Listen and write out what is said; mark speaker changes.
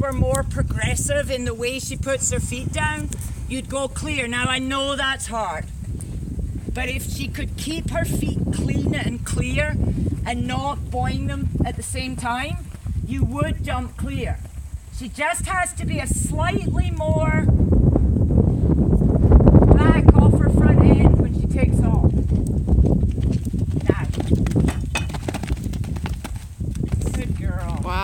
Speaker 1: were more progressive in the way she puts her feet down, you'd go clear. Now I know that's hard, but if she could keep her feet clean and clear and not boing them at the same time, you would jump clear. She just has to be a slightly more back off her front end when she takes off. Now. Good girl. Wow.